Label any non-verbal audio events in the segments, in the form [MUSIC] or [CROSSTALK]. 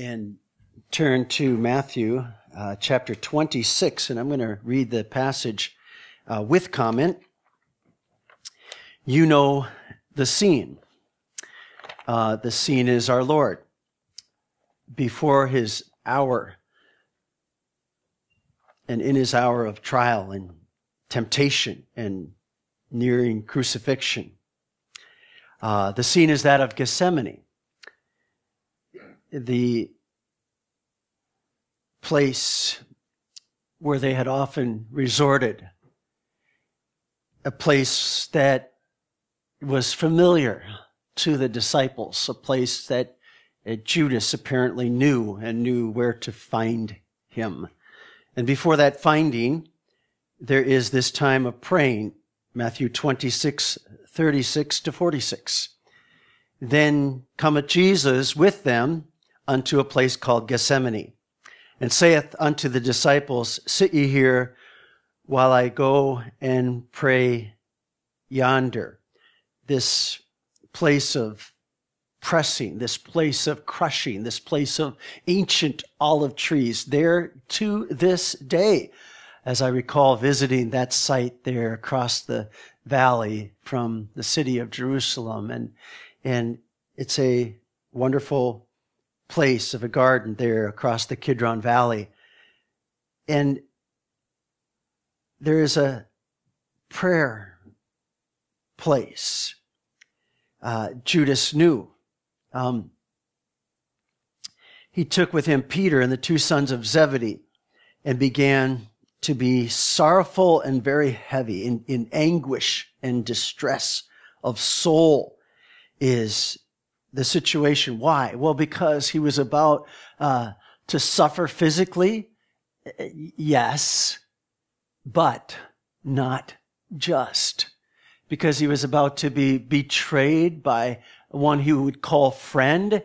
and turn to Matthew uh, chapter 26, and I'm going to read the passage uh, with comment. You know the scene. Uh, the scene is our Lord before his hour and in his hour of trial and temptation and nearing crucifixion. Uh, the scene is that of Gethsemane, the place where they had often resorted, a place that was familiar to the disciples, a place that uh, Judas apparently knew and knew where to find him. And before that finding, there is this time of praying, Matthew 26, 36 to 46. Then cometh Jesus with them unto a place called Gethsemane, and saith unto the disciples, Sit ye here while I go and pray yonder. This place of pressing, this place of crushing, this place of ancient olive trees, there to this day. As I recall visiting that site there across the valley from the city of Jerusalem, and and it's a wonderful place of a garden there across the Kidron Valley, and there is a prayer place. Uh, Judas knew um, he took with him Peter and the two sons of Zebedee and began to be sorrowful and very heavy in, in anguish and distress of soul is the situation. Why? Well, because he was about uh, to suffer physically, yes, but not just. Because he was about to be betrayed by one he would call friend?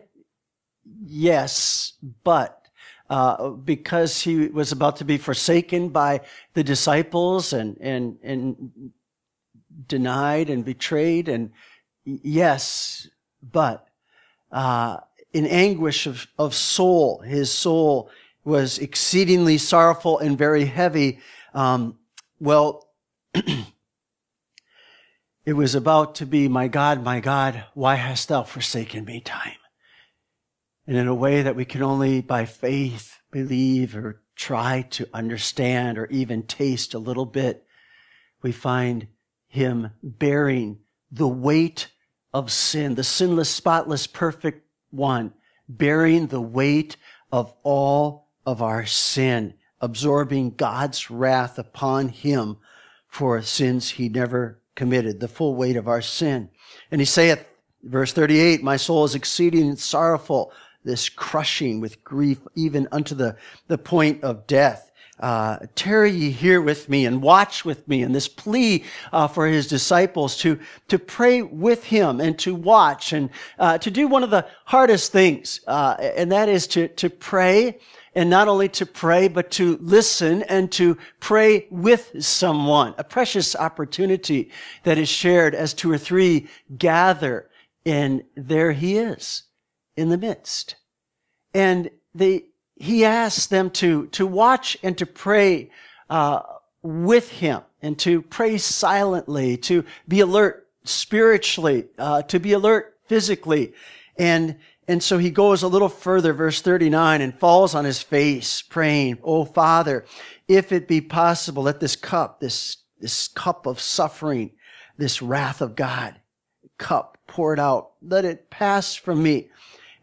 Yes, but uh, because he was about to be forsaken by the disciples and and and denied and betrayed, and yes, but uh, in anguish of, of soul, his soul was exceedingly sorrowful and very heavy. Um, well. [CLEARS THROAT] It was about to be, My God, my God, why hast thou forsaken me time? And in a way that we can only by faith believe or try to understand or even taste a little bit, we find him bearing the weight of sin, the sinless, spotless, perfect one, bearing the weight of all of our sin, absorbing God's wrath upon him for sins he never committed, the full weight of our sin. And he saith, verse 38, my soul is exceeding sorrowful, this crushing with grief, even unto the, the point of death. Uh, tarry ye here with me and watch with me and this plea uh, for his disciples to to pray with him and to watch and uh, to do one of the hardest things uh, and that is to to pray and not only to pray, but to listen and to pray with someone. A precious opportunity that is shared as two or three gather and there he is in the midst. And they, he asks them to, to watch and to pray, uh, with him and to pray silently, to be alert spiritually, uh, to be alert physically. And and so he goes a little further, verse 39, and falls on his face, praying, Oh Father, if it be possible, let this cup, this, this cup of suffering, this wrath of God, cup poured out, let it pass from me.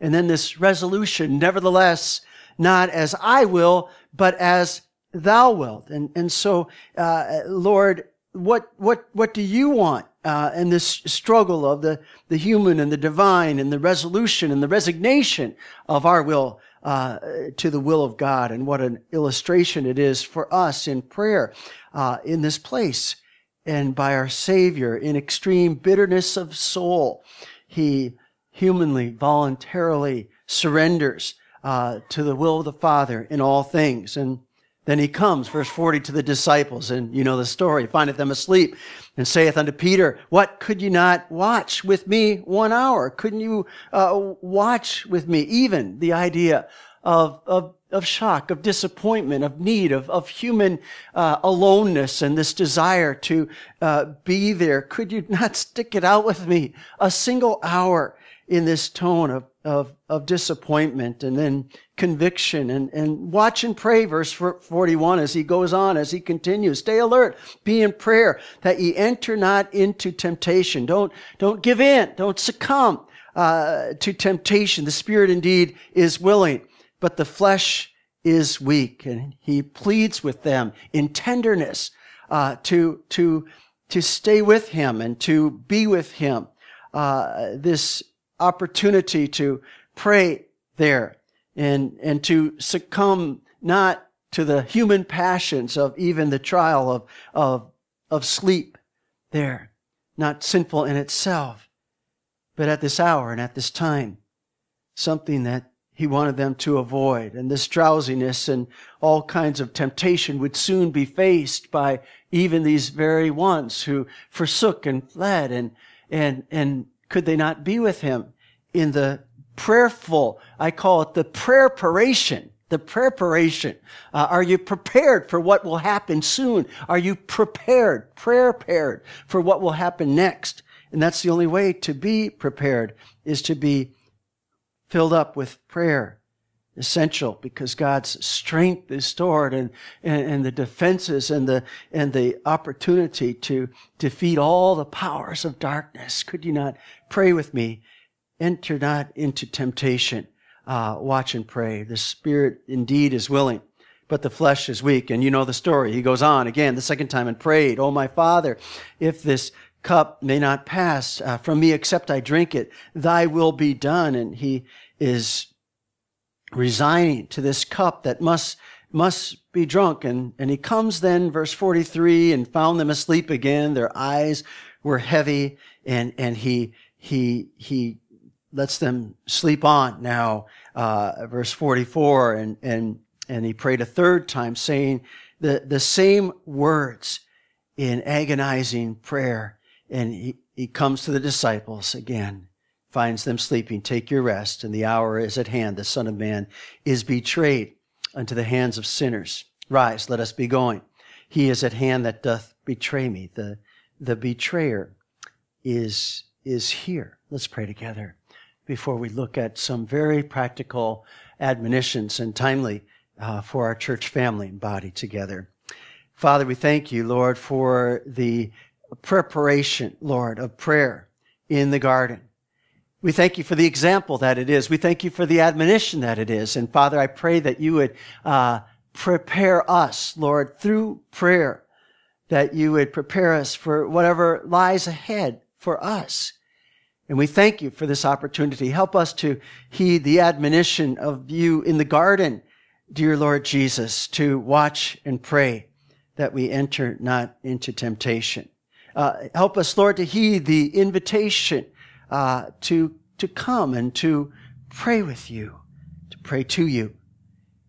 And then this resolution, nevertheless, not as I will, but as thou wilt. And, and so, uh, Lord, what, what, what do you want? uh, and this struggle of the, the human and the divine and the resolution and the resignation of our will uh, to the will of God. And what an illustration it is for us in prayer uh, in this place and by our Savior in extreme bitterness of soul. He humanly, voluntarily surrenders uh, to the will of the Father in all things. And Then he comes, verse 40, to the disciples, and you know the story, findeth them asleep, and saith unto Peter, What could you not watch with me one hour? Couldn't you uh, watch with me? Even the idea of, of, of shock, of disappointment, of need, of, of human uh, aloneness, and this desire to uh, be there. Could you not stick it out with me a single hour in this tone of, of, of disappointment and then conviction and, and watch and pray, verse 41, as he goes on, as he continues. Stay alert, be in prayer, that ye enter not into temptation. Don't, don't give in, don't succumb uh, to temptation. The spirit indeed is willing, but the flesh is weak. And he pleads with them in tenderness uh, to, to, to stay with him and to be with him. Uh, this opportunity to pray there and, and to succumb not to the human passions of even the trial of, of, of sleep there, not sinful in itself, but at this hour and at this time, something that he wanted them to avoid. And this drowsiness and all kinds of temptation would soon be faced by even these very ones who forsook and fled and, and, and could they not be with him in the prayerful, I call it the prayer preparation, the preparation. Uh, are you prepared for what will happen soon? Are you prepared, prayer prepared for what will happen next? And that's the only way to be prepared is to be filled up with prayer. Essential because God's strength is stored and, and, and the defenses and the, and the opportunity to defeat all the powers of darkness. Could you not pray with me enter not into temptation. Uh, watch and pray. The spirit indeed is willing, but the flesh is weak. And you know the story. He goes on again the second time and prayed, Oh, my father, if this cup may not pass uh, from me except I drink it, thy will be done. And he is resigning to this cup that must must be drunk. And, and he comes then, verse 43, and found them asleep again. Their eyes were heavy, and, and he, he, he lets them sleep on now, uh, verse 44, and, and, and he prayed a third time saying the, the same words in agonizing prayer. And he, he comes to the disciples again, finds them sleeping. Take your rest, and the hour is at hand. The Son of Man is betrayed unto the hands of sinners. Rise, let us be going. He is at hand that doth betray me. The, the betrayer is, is here. Let's pray together before we look at some very practical admonitions and timely uh, for our church family and body together. Father, we thank you, Lord, for the preparation, Lord, of prayer in the garden. We thank you for the example that it is. We thank you for the admonition that it is. And Father, I pray that you would uh, prepare us, Lord, through prayer, that you would prepare us for whatever lies ahead for us. And we thank you for this opportunity. Help us to heed the admonition of you in the garden, dear Lord Jesus, to watch and pray that we enter not into temptation. Uh, help us, Lord, to heed the invitation uh, to, to come and to pray with you, to pray to you,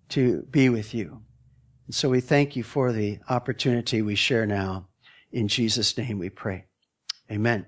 to be with you. And so we thank you for the opportunity we share now. In Jesus' name we pray. Amen.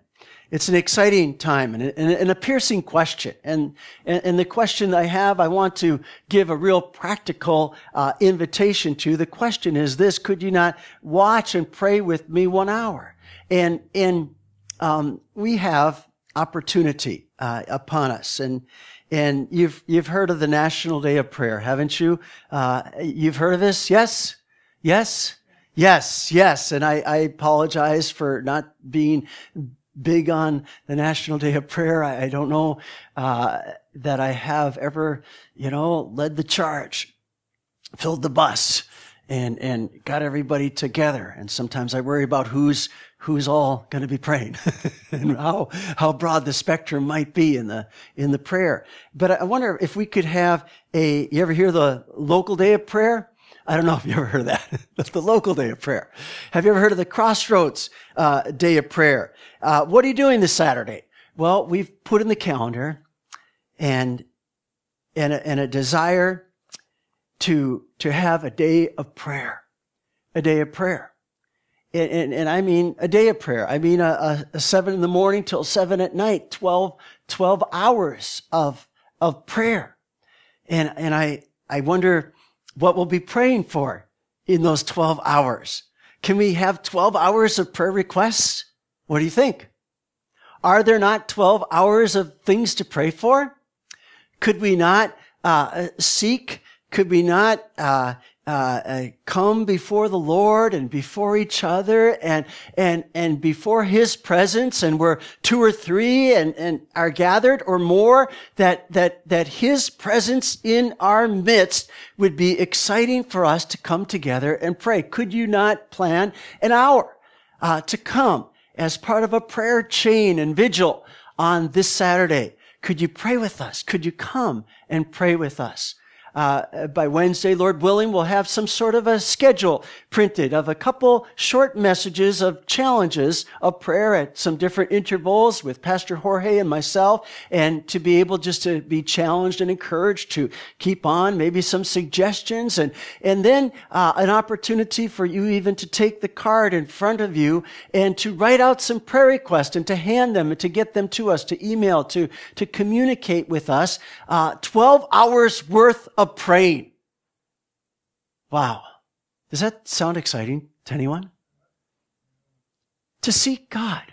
It's an exciting time and a, and a piercing question. And, and, the question I have, I want to give a real practical uh, invitation to. The question is this, could you not watch and pray with me one hour? And, and um, we have opportunity uh, upon us. And, and you've, you've heard of the National Day of Prayer, haven't you? Uh, you've heard of this? Yes? Yes? Yes, yes. And I, I apologize for not being big on the National Day of Prayer. I, I don't know uh, that I have ever, you know, led the charge, filled the bus, and and got everybody together. And sometimes I worry about who's who's all going to be praying [LAUGHS] and how how broad the spectrum might be in the in the prayer. But I wonder if we could have a. You ever hear the local day of prayer? I don't know if you ever heard of that. [LAUGHS] That's the local day of prayer. Have you ever heard of the Crossroads uh, day of prayer? Uh, what are you doing this Saturday? Well, we've put in the calendar and and a, and a desire to, to have a day of prayer, a day of prayer. And, and, and I mean a day of prayer. I mean a, a, seven in the morning till seven at night, 12, 12 hours of, of prayer. And, and I, I wonder what we'll be praying for in those 12 hours. Can we have 12 hours of prayer requests? What do you think? Are there not 12 hours of things to pray for? Could we not uh, seek? Could we not uh, uh, uh, come before the Lord and before each other and and and before His presence, and we're two or three and and are gathered or more, that that that His presence in our midst would be exciting for us to come together and pray. Could you not plan an hour uh, to come as part of a prayer chain and vigil on this Saturday? Could you pray with us? Could you come and pray with us? Uh, by Wednesday, Lord willing, we'll have some sort of a schedule printed of a couple short messages of challenges of prayer at some different intervals with Pastor Jorge and myself, and to be able just to be challenged and encouraged to keep on, maybe some suggestions, and and then uh, an opportunity for you even to take the card in front of you and to write out some prayer requests and to hand them and to get them to us, to email, to to communicate with us. Uh, Twelve hours worth of praying. Wow. Does that sound exciting to anyone? To seek God,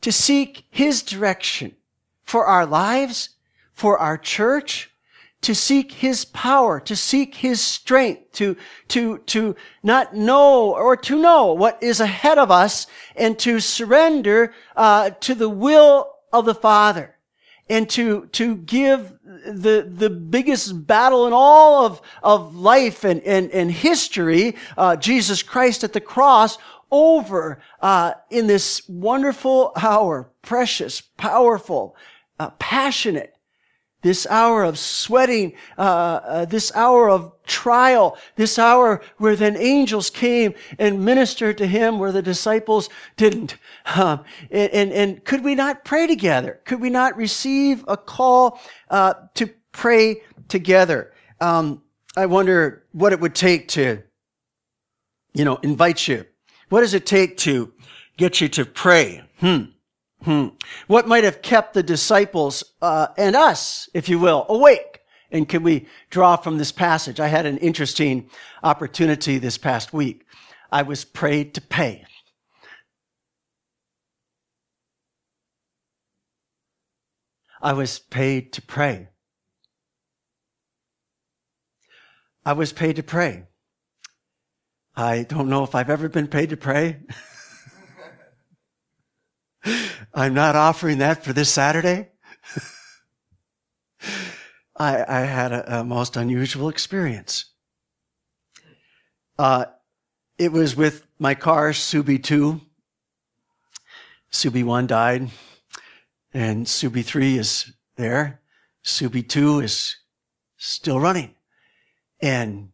to seek His direction for our lives, for our church, to seek His power, to seek His strength, to, to, to not know or to know what is ahead of us and to surrender uh, to the will of the Father and to, to give the, the biggest battle in all of, of life and, and, and history, uh, Jesus Christ at the cross, over uh, in this wonderful hour, precious, powerful, uh, passionate, this hour of sweating, uh, uh, this hour of trial, this hour where then angels came and ministered to him where the disciples didn't. Um, and, and, and, could we not pray together? Could we not receive a call uh, to pray together? Um, I wonder what it would take to, you know, invite you. What does it take to get you to pray? Hmm. Hmm. What might have kept the disciples uh, and us, if you will, awake? And can we draw from this passage? I had an interesting opportunity this past week. I was prayed to pay. I was paid to pray. I was paid to pray. I don't know if I've ever been paid to pray. [LAUGHS] I'm not offering that for this Saturday. I, I, had a, a, most unusual experience. Uh, it was with my car, Subi 2. Subi 1 died, and Subi 3 is there. Subi 2 is still running. And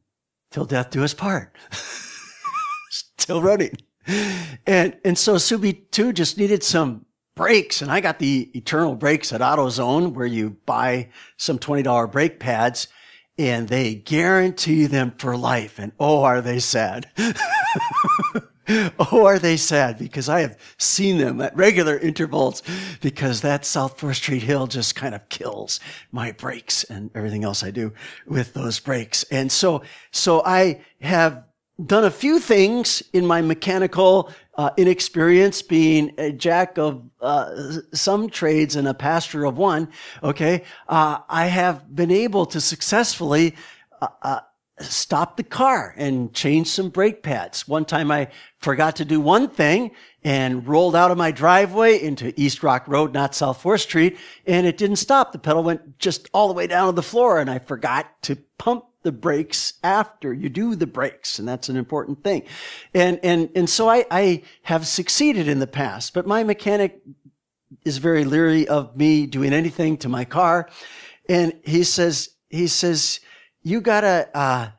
till death do us part. [LAUGHS] still running. And, and so Subi 2 just needed some brakes. And I got the eternal brakes at AutoZone where you buy some $20 brake pads and they guarantee them for life. And oh, are they sad. [LAUGHS] oh, are they sad because I have seen them at regular intervals because that South 4th Street Hill just kind of kills my brakes and everything else I do with those brakes. And so, so I have done a few things in my mechanical uh, inexperience, being a jack of uh, some trades and a pastor of one. Okay, uh, I have been able to successfully uh, uh, stop the car and change some brake pads. One time I forgot to do one thing and rolled out of my driveway into East Rock Road, not South 4th Street, and it didn't stop. The pedal went just all the way down to the floor and I forgot to pump the brakes after you do the brakes. And that's an important thing. And, and, and so I, I have succeeded in the past, but my mechanic is very leery of me doing anything to my car. And he says, he says, you gotta, uh,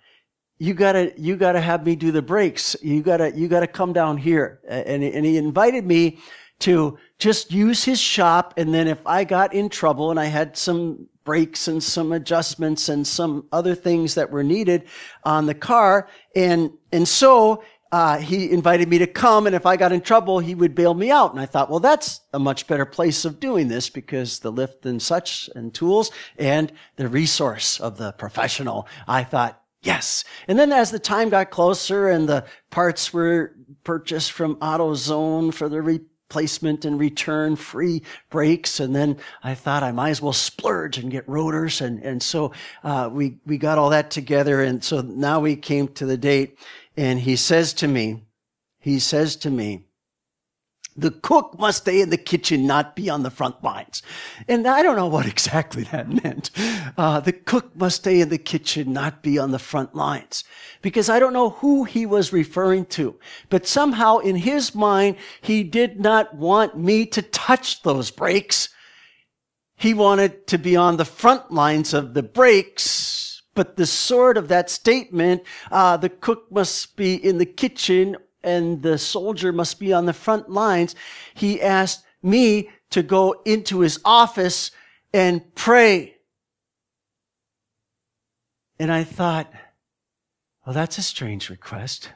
you gotta, you gotta have me do the brakes. You gotta, you gotta come down here. And, and he invited me to just use his shop. And then if I got in trouble and I had some brakes and some adjustments and some other things that were needed on the car. And, and so, uh, he invited me to come, and if I got in trouble, he would bail me out. And I thought, well, that's a much better place of doing this because the lift and such and tools and the resource of the professional. I thought, yes. And then as the time got closer and the parts were purchased from AutoZone for the re- placement and return free brakes. And then I thought I might as well splurge and get rotors. And, and so, uh, we, we got all that together. And so now we came to the date and he says to me, he says to me, the cook must stay in the kitchen, not be on the front lines. And I don't know what exactly that [LAUGHS] meant. Uh, the cook must stay in the kitchen, not be on the front lines. Because I don't know who he was referring to. But somehow in his mind, he did not want me to touch those brakes. He wanted to be on the front lines of the brakes. But the sort of that statement, uh, the cook must be in the kitchen and the soldier must be on the front lines, he asked me to go into his office and pray. And I thought, well, that's a strange request.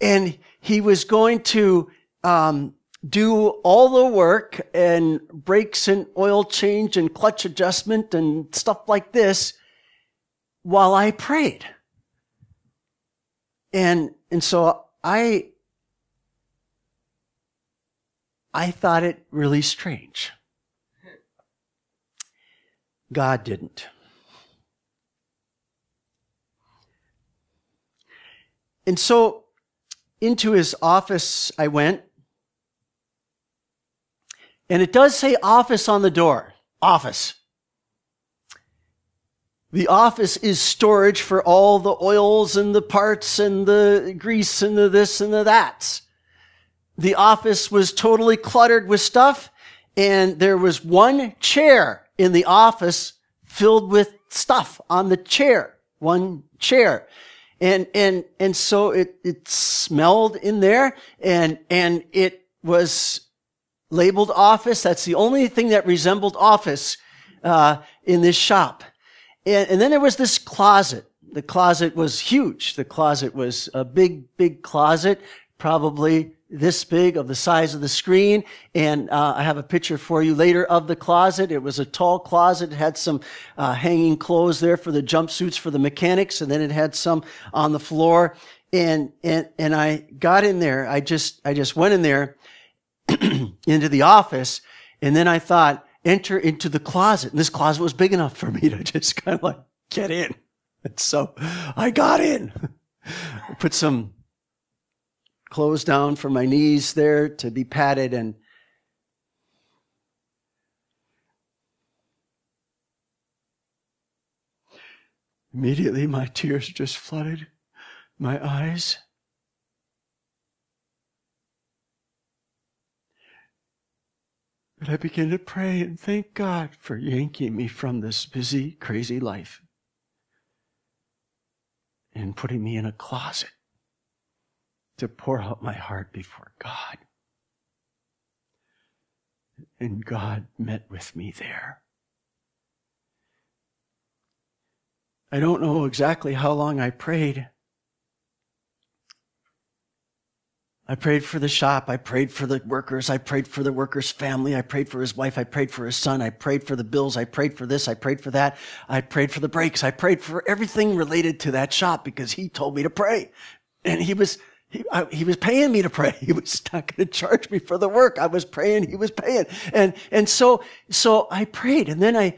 And he was going to um, do all the work and brakes and oil change and clutch adjustment and stuff like this while I prayed. And, and so I, I thought it really strange. God didn't. And so into his office I went. And it does say office on the door. Office. The office is storage for all the oils and the parts and the grease and the this and the that. The office was totally cluttered with stuff and there was one chair in the office filled with stuff on the chair. One chair. And, and, and so it, it smelled in there and, and it was labeled office. That's the only thing that resembled office, uh, in this shop. And, and then there was this closet. The closet was huge. The closet was a big, big closet, probably this big of the size of the screen. And uh, I have a picture for you later of the closet. It was a tall closet. It had some uh, hanging clothes there for the jumpsuits for the mechanics, and then it had some on the floor. And and and I got in there. I just I just went in there [CLEARS THROAT] into the office, and then I thought, enter into the closet. And this closet was big enough for me to [LAUGHS] just kind of like get in. And so I got in. [LAUGHS] Put some clothes down for my knees there to be padded and immediately my tears just flooded my eyes. But I began to pray and thank God for yanking me from this busy, crazy life and putting me in a closet to pour out my heart before God. And God met with me there. I don't know exactly how long I prayed. I prayed for the shop. I prayed for the workers. I prayed for the worker's family. I prayed for his wife. I prayed for his son. I prayed for the bills. I prayed for this. I prayed for that. I prayed for the brakes. I prayed for everything related to that shop because he told me to pray. And he was, he, I, he was paying me to pray. He was not going to charge me for the work. I was praying. He was paying. And, and so, so I prayed. And then I,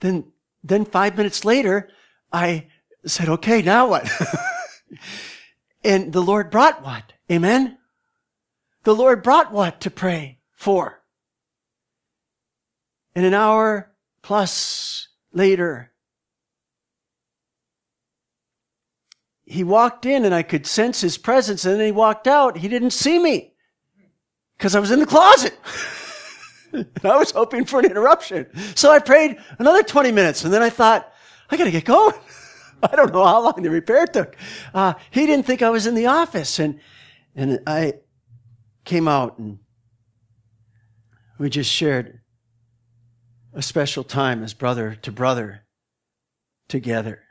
then, then five minutes later, I said, okay, now what? and the Lord brought what? Amen? The Lord brought what to pray for? In an hour plus later, he walked in and I could sense his presence and then he walked out. He didn't see me because I was in the closet. and [LAUGHS] I was hoping for an interruption. So I prayed another 20 minutes and then I thought, I gotta get going. [LAUGHS] I don't know how long the repair took. Uh, he didn't think I was in the office and, and I came out and we just shared a special time as brother to brother together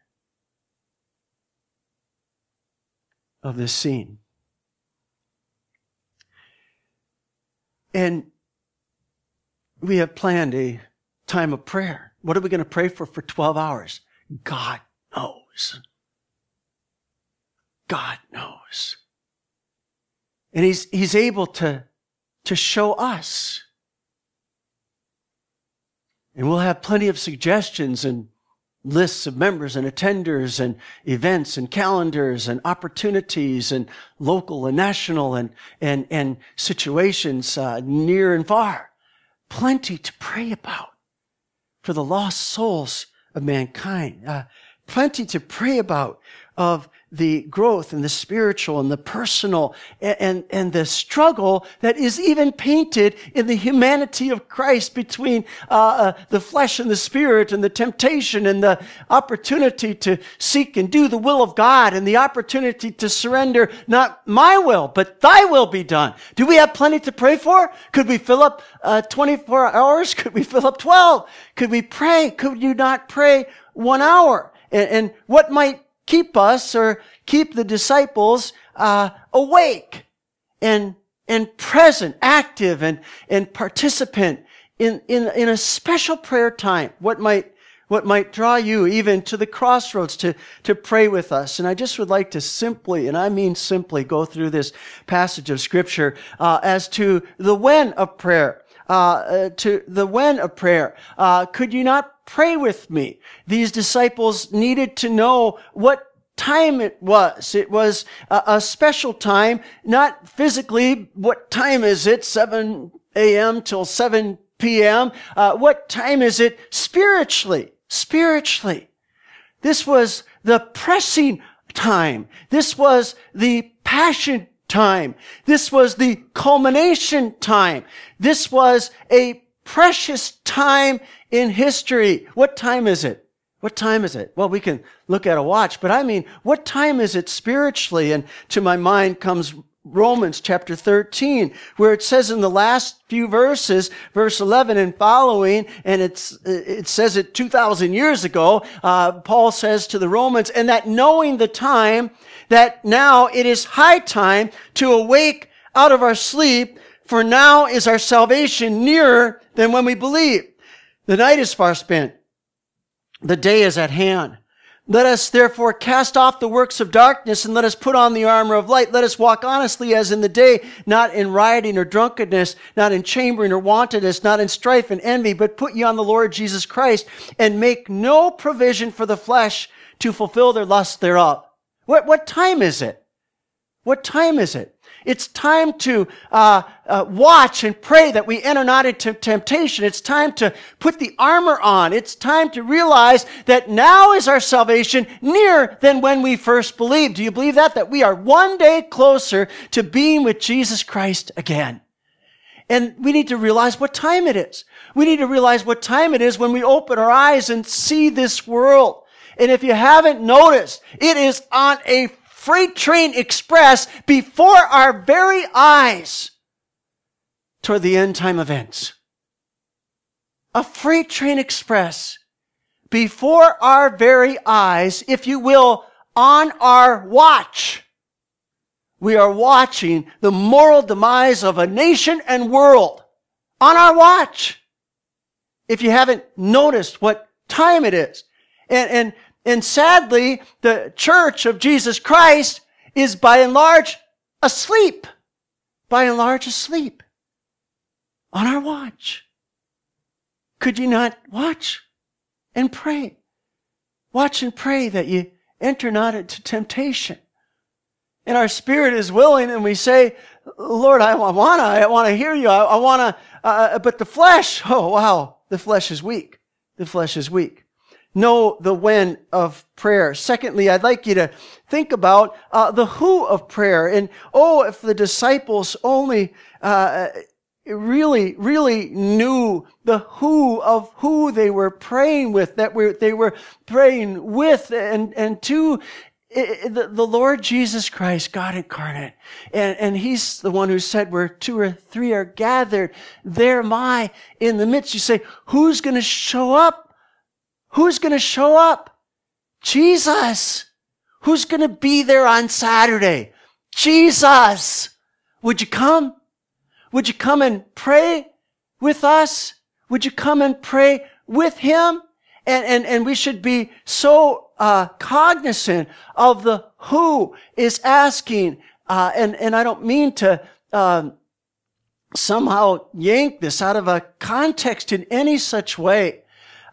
of this scene. And we have planned a time of prayer. What are we going to pray for for 12 hours? God knows. God knows. And he's, he's able to, to show us. And we'll have plenty of suggestions and lists of members and attenders and events and calendars and opportunities and local and national and, and, and situations uh, near and far. Plenty to pray about for the lost souls of mankind. Uh, plenty to pray about of the growth and the spiritual and the personal and, and, and, the struggle that is even painted in the humanity of Christ between uh, uh, the flesh and the spirit and the temptation and the opportunity to seek and do the will of God and the opportunity to surrender not my will, but thy will be done. Do we have plenty to pray for? Could we fill up uh, 24 hours? Could we fill up 12? Could we pray? Could you not pray one hour? and, and what might keep us or keep the disciples uh, awake and and present, active, and and participant in, in in a special prayer time. What might what might draw you even to the crossroads to, to pray with us. And I just would like to simply, and I mean simply, go through this passage of scripture uh, as to the when of prayer. Uh, uh, to the when of prayer. Uh, could you not pray with me? These disciples needed to know what time it was. It was a, a special time, not physically, what time is it? 7 a.m. till 7 p.m. Uh, what time is it spiritually? Spiritually. This was the pressing time. This was the passion time. This was the culmination time. This was a precious time in history. What time is it? What time is it? Well, we can look at a watch, but I mean, what time is it spiritually? And to my mind comes Romans chapter 13, where it says in the last few verses, verse 11 and following, and it's, it says it 2,000 years ago, uh, Paul says to the Romans, and that knowing the time, that now it is high time to awake out of our sleep, for now is our salvation nearer than when we believe. The night is far spent. The day is at hand. Let us therefore cast off the works of darkness and let us put on the armor of light. Let us walk honestly as in the day, not in rioting or drunkenness, not in chambering or wantonness, not in strife and envy, but put ye on the Lord Jesus Christ and make no provision for the flesh to fulfill their lust thereof. What, what time is it? What time is it? It's time to uh, uh, watch and pray that we enter not into temptation. It's time to put the armor on. It's time to realize that now is our salvation nearer than when we first believed. Do you believe that? That we are one day closer to being with Jesus Christ again. And we need to realize what time it is. We need to realize what time it is when we open our eyes and see this world. And if you haven't noticed, it is on a freight train express before our very eyes toward the end time events. A freight train express before our very eyes, if you will, on our watch. We are watching the moral demise of a nation and world on our watch. If you haven't noticed what time it is. And, and and sadly, the church of Jesus Christ is by and large asleep. By and large asleep. On our watch. Could you not watch and pray? Watch and pray that you enter not into temptation. And our spirit is willing and we say, Lord, I want to, I want to hear you. I, I want to, uh, but the flesh, [LAUGHS] oh wow, the flesh is weak. The flesh is weak know the when of prayer. Secondly, I'd like you to think about uh, the who of prayer. And oh, if the disciples only uh, really, really knew the who of who they were praying with, that they were praying with and, and to, the, the Lord Jesus Christ, God incarnate, and, and He's the one who said, where two or three are gathered, there am I in the midst. You say, who's going to show up? Who's going to show up? Jesus. Who's going to be there on Saturday? Jesus. Would you come? Would you come and pray with us? Would you come and pray with Him? And, and, and we should be so uh, cognizant of the who is asking. Uh, and, and I don't mean to um, somehow yank this out of a context in any such way.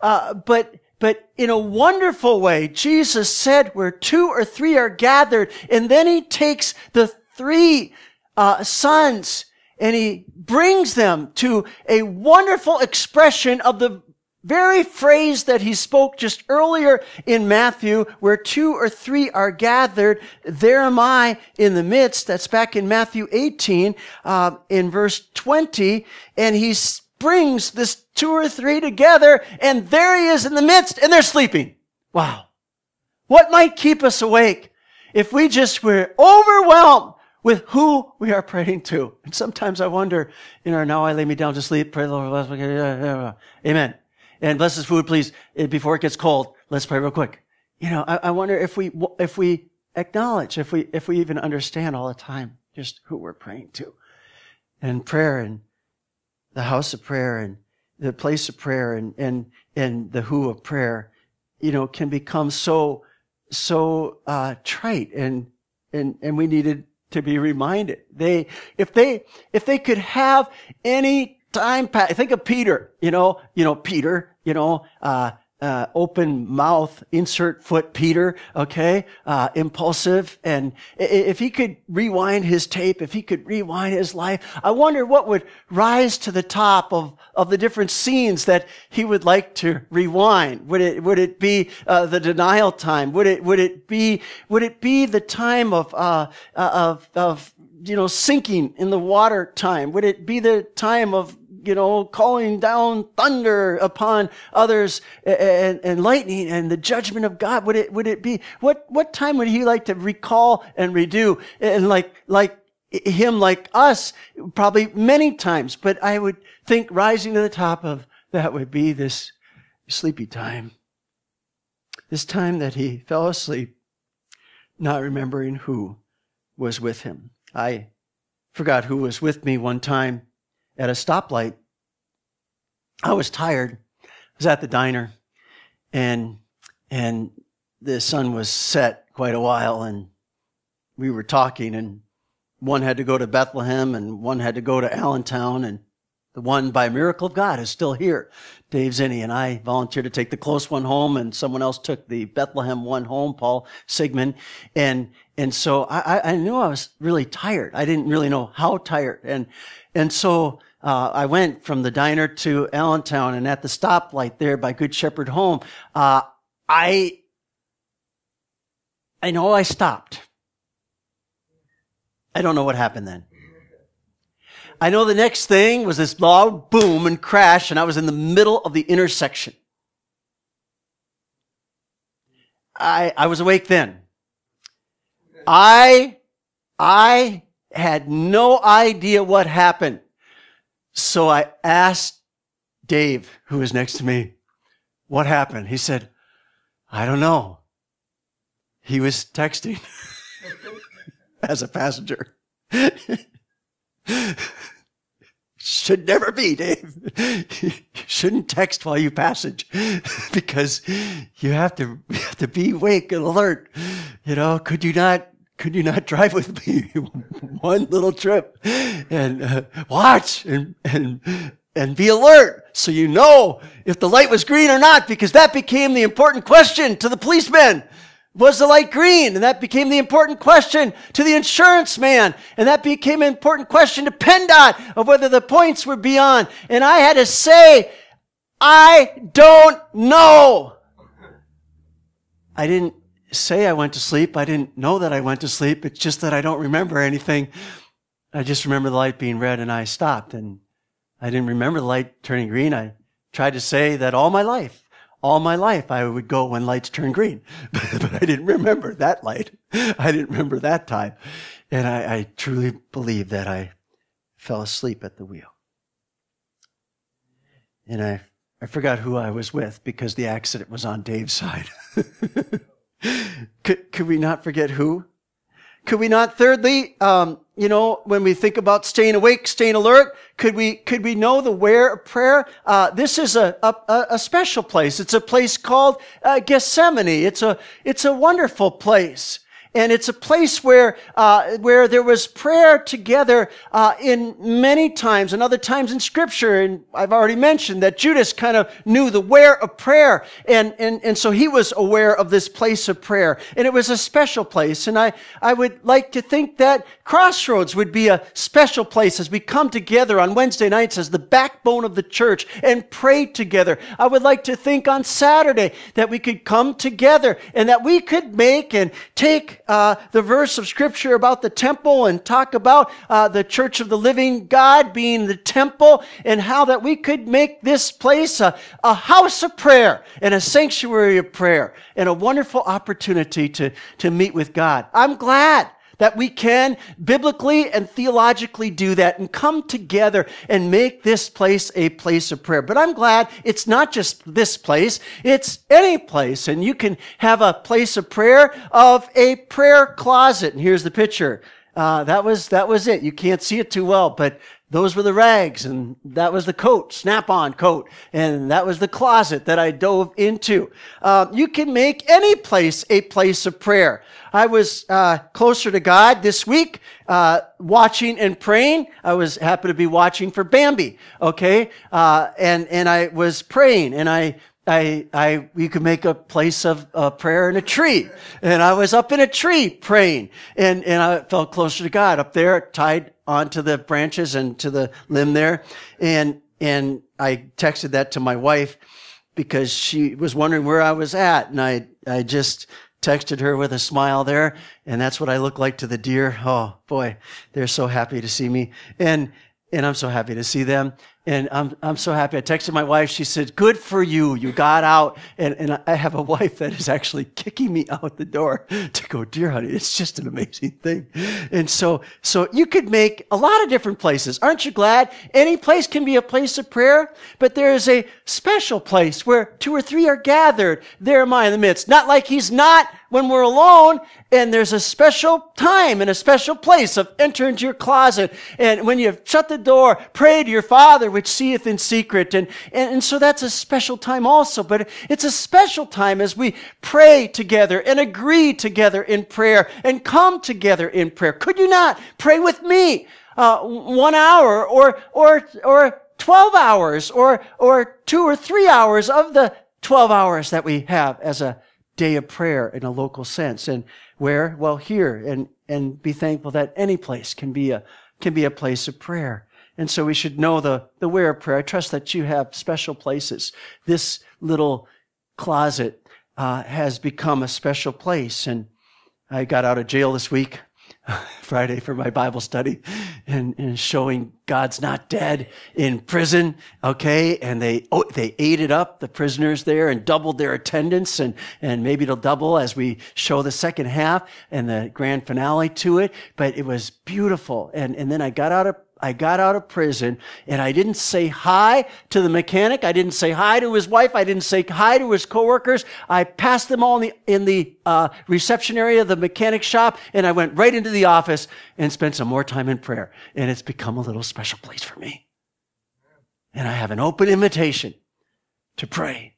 Uh, but but in a wonderful way, Jesus said where two or three are gathered, and then he takes the three uh, sons and he brings them to a wonderful expression of the very phrase that he spoke just earlier in Matthew, where two or three are gathered, there am I in the midst. That's back in Matthew 18, uh, in verse 20. And he brings this two or three together, and there he is in the midst, and they're sleeping. Wow. What might keep us awake if we just were overwhelmed with who we are praying to? And sometimes I wonder, you know, now I lay me down to sleep, pray the Lord, bless me. amen and bless this food, please, eh, before it gets cold. Let's pray real quick. You know, I, I wonder if we, if we acknowledge, if we, if we even understand all the time just who we're praying to. And prayer and the house of prayer and the place of prayer and, and, and the who of prayer, you know, can become so, so, uh, trite and, and, and we needed to be reminded. They, if they, if they could have any time pass. Think of Peter, you know, you know, Peter, you know, uh, uh, open mouth, insert foot Peter, okay, uh, impulsive. And if he could rewind his tape, if he could rewind his life, I wonder what would rise to the top of, of the different scenes that he would like to rewind. Would it, would it be, uh, the denial time? Would it, would it be, would it be the time of, uh, uh, of, of, you know, sinking in the water time? Would it be the time of you know, calling down thunder upon others and, and, lightning and the judgment of God? Would it, would it be, what, what time would he like to recall and redo? And like, like him, like us, probably many times, but I would think rising to the top of that would be this sleepy time. This time that he fell asleep, not remembering who was with him. I forgot who was with me one time at a stoplight. I was tired. I was at the diner and, and the sun was set quite a while and we were talking and one had to go to Bethlehem and one had to go to Allentown and the one by miracle of God is still here. Dave Zinni and I volunteered to take the close one home and someone else took the Bethlehem one home, Paul Sigmund. And, and so I, I knew I was really tired. I didn't really know how tired. And, and so, uh, I went from the diner to Allentown and at the stoplight there by Good Shepherd Home, uh, I, I know I stopped. I don't know what happened then. I know the next thing was this loud boom and crash, and I was in the middle of the intersection. I, I was awake then. I, I had no idea what happened. So I asked Dave, who was next to me, what happened? He said, I don't know. He was texting [LAUGHS] as a passenger. Should never be, Dave. you shouldn't text while you passage [LAUGHS] because you have to, you have to be awake and alert. You know, could you not, could you not drive with me [LAUGHS] one little trip and uh, watch and, and, and be alert so you know if the light was green or not because that became the important question to the policeman was the light green? And that became the important question to the insurance man. And that became an important question to PennDOT of whether the points were beyond. And I had to say, I don't know. I didn't say I went to sleep. I didn't know that I went to sleep. It's just that I don't remember anything. I just remember the light being red and I stopped and I didn't remember the light turning green. I tried to say that all my life all my life I would go when lights turn green, [LAUGHS] but I didn't remember that light. I didn't remember that time. And I, I truly believe that I fell asleep at the wheel. And I, I forgot who I was with because the accident was on Dave's side. [LAUGHS] could, could we not forget who? Could we not, thirdly, um, you know, when we think about staying awake, staying alert, could we, could we know the where of prayer? Uh, this is a, a, a, special place. It's a place called uh, Gethsemane. It's a, it's a wonderful place. And it's a place where, uh, where there was prayer together, uh, in many times and other times in scripture. And I've already mentioned that Judas kind of knew the where of prayer. And, and, and so he was aware of this place of prayer. And it was a special place. And I, I would like to think that Crossroads would be a special place as we come together on Wednesday nights as the backbone of the church and pray together. I would like to think on Saturday that we could come together and that we could make and take uh, the verse of scripture about the temple and talk about uh, the church of the living God being the temple and how that we could make this place a, a house of prayer and a sanctuary of prayer and a wonderful opportunity to, to meet with God. I'm glad that we can biblically and theologically do that and come together and make this place a place of prayer. But I'm glad it's not just this place, it's any place. And you can have a place of prayer of a prayer closet. And here's the picture. Uh, that was that was it. You can't see it too well, but those were the rags, and that was the coat, snap-on coat, and that was the closet that I dove into. Uh, you can make any place a place of prayer. I was uh, closer to God this week, uh, watching and praying. I was happy to be watching for Bambi, okay, uh, and and I was praying, and I I, I, you could make a place of uh, prayer in a tree. And I was up in a tree praying and, and I felt closer to God up there, tied onto the branches and to the limb there. And, and I texted that to my wife because she was wondering where I was at. And I, I just texted her with a smile there. And that's what I look like to the deer. Oh boy, they're so happy to see me. And, and I'm so happy to see them. And I'm, I'm so happy. I texted my wife. She said, good for you. You got out. And, and I have a wife that is actually kicking me out the door to go, dear honey, it's just an amazing thing. And so, so you could make a lot of different places. Aren't you glad? Any place can be a place of prayer, but there is a special place where two or three are gathered. There am I in the midst. Not like he's not when we're alone and there's a special time and a special place of enter into your closet. And when you've shut the door, pray to your father which seeth in secret. And, and, and so that's a special time also. But it's a special time as we pray together and agree together in prayer and come together in prayer. Could you not pray with me? Uh, one hour or, or, or 12 hours or, or two or three hours of the 12 hours that we have as a day of prayer in a local sense. And where? Well, here and, and be thankful that any place can be a, can be a place of prayer. And so we should know the, the where of prayer. I trust that you have special places. This little closet uh, has become a special place. And I got out of jail this week, [LAUGHS] Friday, for my Bible study, and, and showing God's not dead in prison. Okay, and they oh, they ate it up, the prisoners there, and doubled their attendance, and and maybe it'll double as we show the second half and the grand finale to it. But it was beautiful, and and then I got out of I got out of prison and I didn't say hi to the mechanic. I didn't say hi to his wife. I didn't say hi to his coworkers. I passed them all in the, in the uh, reception area of the mechanic shop and I went right into the office and spent some more time in prayer. And it's become a little special place for me. And I have an open invitation to pray.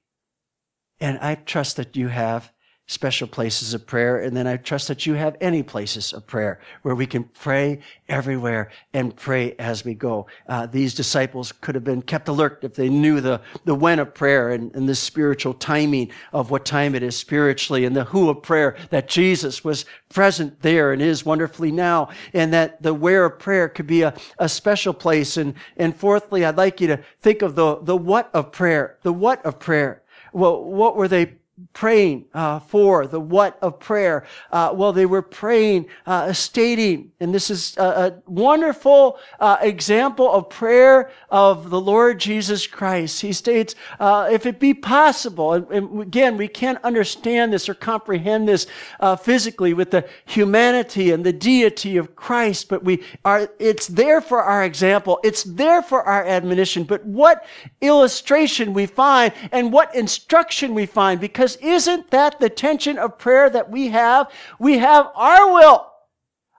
And I trust that you have special places of prayer. And then I trust that you have any places of prayer where we can pray everywhere and pray as we go. Uh, these disciples could have been kept alert if they knew the, the when of prayer and, and the spiritual timing of what time it is spiritually and the who of prayer that Jesus was present there and is wonderfully now and that the where of prayer could be a, a special place. And, and fourthly, I'd like you to think of the, the what of prayer, the what of prayer. Well, what were they praying uh, for, the what of prayer? Uh, well, they were praying, uh, stating, and this is a, a wonderful uh, example of prayer of the Lord Jesus Christ. He states, uh, if it be possible, and, and, again, we can't understand this or comprehend this uh, physically with the humanity and the deity of Christ, but we are, it's there for our example. It's there for our admonition. But what illustration we find and what instruction we find, because because isn't that the tension of prayer that we have? We have our will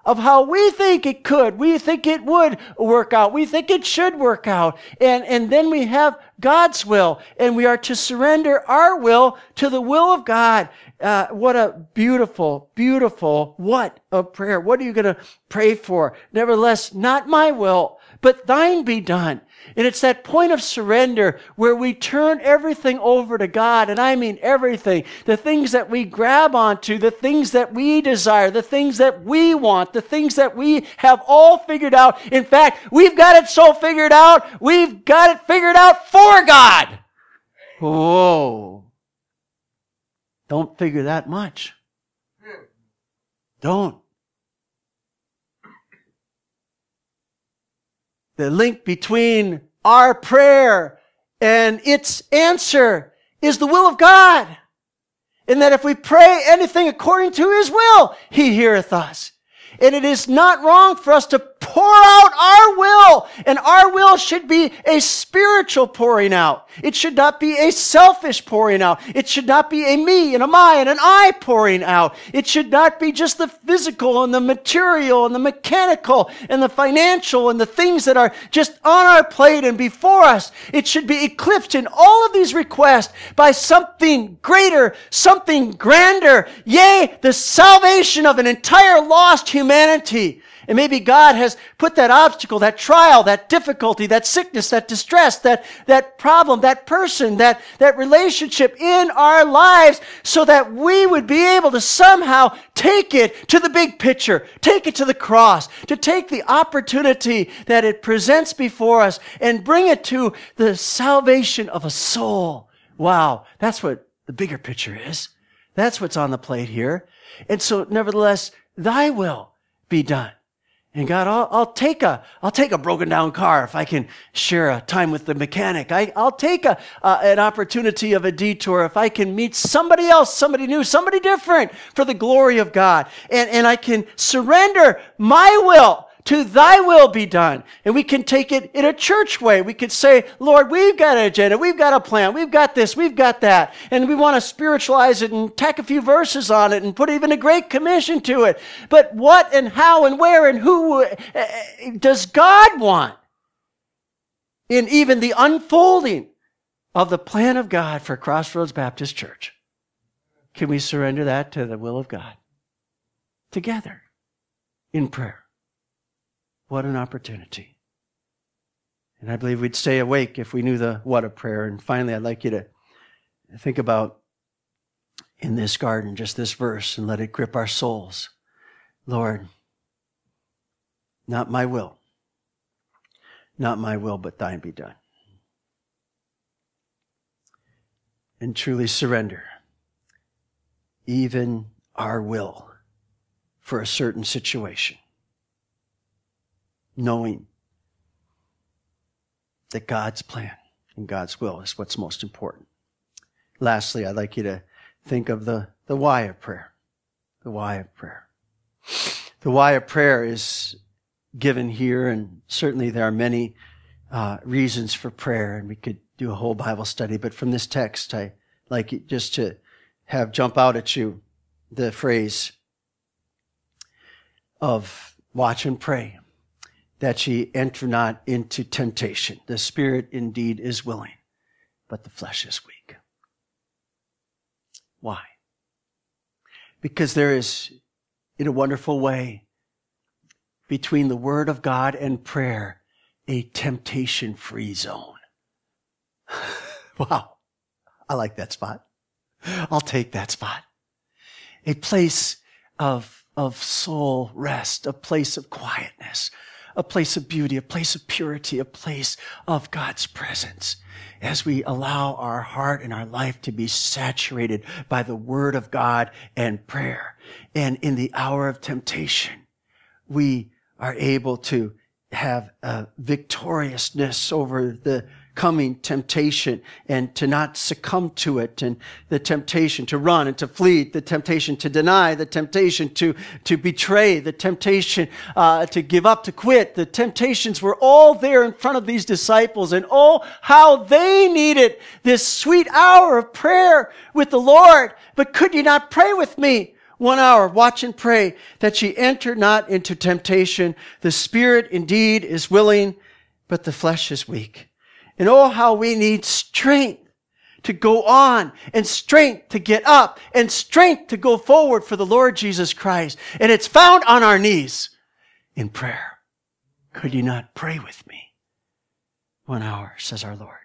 of how we think it could. We think it would work out. We think it should work out. And, and then we have God's will and we are to surrender our will to the will of God. Uh, what a beautiful, beautiful what of prayer. What are you going to pray for? Nevertheless, not my will, but thine be done. And it's that point of surrender where we turn everything over to God. And I mean everything. The things that we grab onto, the things that we desire, the things that we want, the things that we have all figured out. In fact, we've got it so figured out, we've got it figured out for God. Whoa. Don't figure that much. Don't. The link between our prayer and its answer is the will of God. And that if we pray anything according to his will, he heareth us. And it is not wrong for us to pour out our will. And our will should be a spiritual pouring out. It should not be a selfish pouring out. It should not be a me and a my and an I pouring out. It should not be just the physical and the material and the mechanical and the financial and the things that are just on our plate and before us. It should be eclipsed in all of these requests by something greater, something grander. Yea, the salvation of an entire lost humanity. And maybe God has put that obstacle, that trial, that difficulty, that sickness, that distress, that, that problem, that person, that, that relationship in our lives so that we would be able to somehow take it to the big picture, take it to the cross, to take the opportunity that it presents before us and bring it to the salvation of a soul. Wow. That's what the bigger picture is. That's what's on the plate here. And so nevertheless, thy will be done. And God, I'll, I'll, take a, I'll take a broken down car if I can share a time with the mechanic. I, will take a, an opportunity of a detour if I can meet somebody else, somebody new, somebody different for the glory of God. And, and I can surrender my will to thy will be done. And we can take it in a church way. We could say, Lord, we've got an agenda. We've got a plan. We've got this. We've got that. And we want to spiritualize it and tack a few verses on it and put even a great commission to it. But what and how and where and who uh, uh, does God want in even the unfolding of the plan of God for Crossroads Baptist Church? Can we surrender that to the will of God together in prayer? What an opportunity. And I believe we'd stay awake if we knew the what of prayer. And finally, I'd like you to think about in this garden just this verse and let it grip our souls. Lord, not my will, not my will, but thine be done. And truly surrender even our will for a certain situation knowing that God's plan and God's will is what's most important. Lastly, I'd like you to think of the, the why of prayer. The why of prayer. The why of prayer is given here, and certainly there are many uh, reasons for prayer, and we could do a whole Bible study, but from this text, I like it just to have jump out at you the phrase of watch and pray that ye enter not into temptation. The spirit indeed is willing, but the flesh is weak. Why? Because there is, in a wonderful way, between the word of God and prayer, a temptation free zone. [LAUGHS] wow. I like that spot. I'll take that spot. A place of, of soul rest, a place of quietness, a place of beauty, a place of purity, a place of God's presence. As we allow our heart and our life to be saturated by the word of God and prayer. And in the hour of temptation, we are able to have a victoriousness over the coming temptation and to not succumb to it and the temptation to run and to flee, the temptation to deny, the temptation to, to betray, the temptation uh, to give up, to quit. The temptations were all there in front of these disciples and oh, how they needed this sweet hour of prayer with the Lord. But could you not pray with me? One hour, watch and pray that ye enter not into temptation. The spirit indeed is willing, but the flesh is weak. And oh, how we need strength to go on and strength to get up and strength to go forward for the Lord Jesus Christ. And it's found on our knees in prayer. Could you not pray with me? One hour, says our Lord.